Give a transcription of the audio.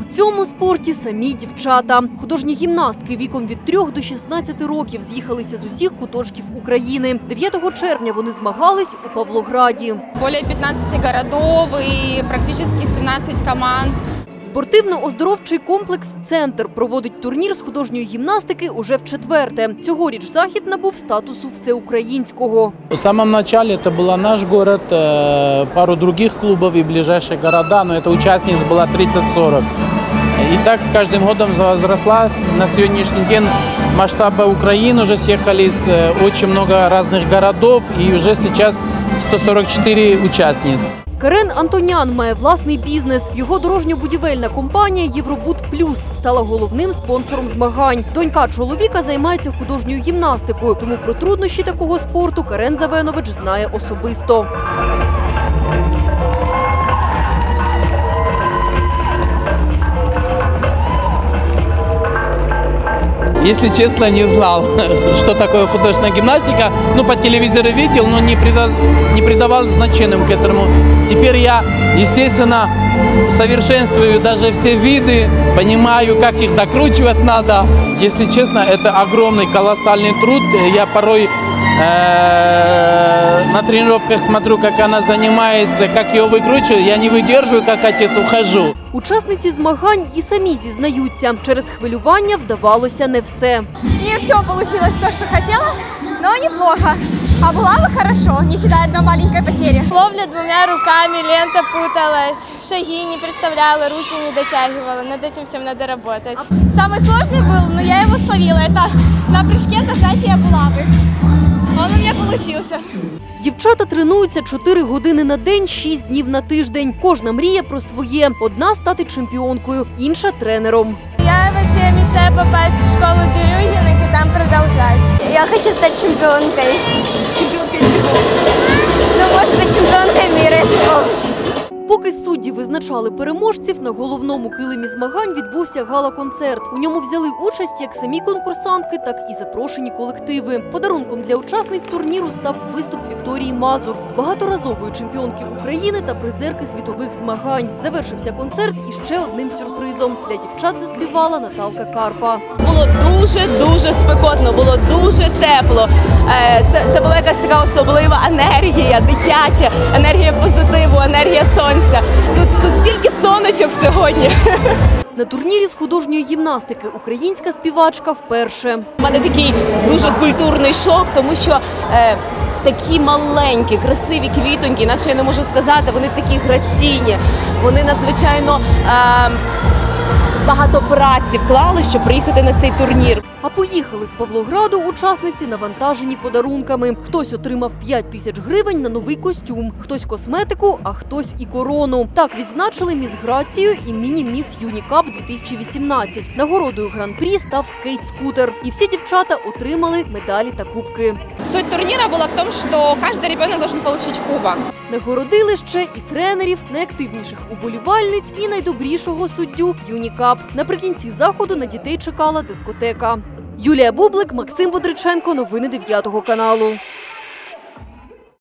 У цьому спорті самі дівчата. Художні гімнастки віком від 3 до 16 років з'їхалися з усіх куточків України. 9 червня вони змагались у Павлограді. Більше 15 городов і практично 17 команд. Спортивно-оздоровчий комплекс Центр проводить турнір з художньої гімнастики уже в четверте. Цьогоріч захід набув статусу всеукраїнського. В самом начале это был наш город, э, пару других клубов и ближайшие города, но это участниц было 30-40. И так с каждым годом возросла. На сегодняшний день масштаба Украины уже съехались э, очень много разных городов, и уже сейчас 144 участниц. Карен Антонян має власний бізнес. Його дорожньо-будівельна компанія Євробуд Плюс стала головним спонсором змагань. Донька чоловіка займається художньою гімнастикою, тому про труднощі такого спорту Карен Завенович знає особисто. Если честно, не знал, что такое художественная гимнастика. Ну, по телевизору видел, но не, прида- не придавал значения к этому. Теперь я, естественно, совершенствую даже все виды, понимаю, как их докручивать надо. Если честно, это огромный, колоссальный труд. Я порой э, на тренировках смотрю, как она занимается, как ее выкручиваю. Я не выдерживаю, как отец, ухожу. Учасниці змагань і самі зізнаються, через хвилювання вдавалося не все. Не все получилось то, что хотела, но неплохо. А была бы хорошо, не считая одной маленькой потери. Ловля двумя руками, лента путалась, шаги не представляла, руки не дотягивала. Над этим всем надо работать. Самый сложный был, но я его словила. Это на прыжке зажатия булавы. Он у меня получился. Дівчата тренуються 4 години на день, 6 днів на тиждень. Кожна мріє про своє. Одна стати чемпіонкою, інша тренером. Я вообще мечтаю попасть в школу Дерюгиных и там продолжать. Я хочу стать чемпионкой. Ну, может быть, чемпионкой мира, если получится. Поки судді визначали переможців, на головному килимі змагань відбувся гала-концерт. У ньому взяли участь як самі конкурсантки, так і запрошені колективи. Подарунком для учасниць турніру став виступ Вікторії Мазур, багаторазової чемпіонки України та призерки світових змагань. Завершився концерт іще одним сюрпризом. Для дівчат заспівала Наталка Карпа. Було дуже дуже спекотно, було дуже тепло. Е, Це, це була якась така особлива енергія, дитяча, енергія позитиву, енергія сонця. Тут, тут стільки сонечок сьогодні. На турнірі з художньої гімнастики українська співачка вперше. У мене такий дуже культурний шок, тому що е, такі маленькі, красиві квітоньки, інакше я не можу сказати, вони такі граційні, вони надзвичайно е, багато праці вклали, щоб приїхати на цей турнір. А поїхали з Павлограду учасниці навантажені подарунками. Хтось отримав 5 тисяч гривень на новий костюм, хтось косметику, а хтось і корону. Так відзначили міс Грацію і міні-міс Юнікап 2018. Нагородою гран-прі став скейт-скутер. І всі дівчата отримали медалі та кубки. Суть турнира была в том, что каждый ребенок должен получить кубок. Нагородили ще і тренерів, найактивніших уболівальниць і найдобрішого суддю Юнікап. Наприкінці заходу на дітей чекала дискотека. Юлія Бублик, Максим Бодриченко. Новини 9 каналу.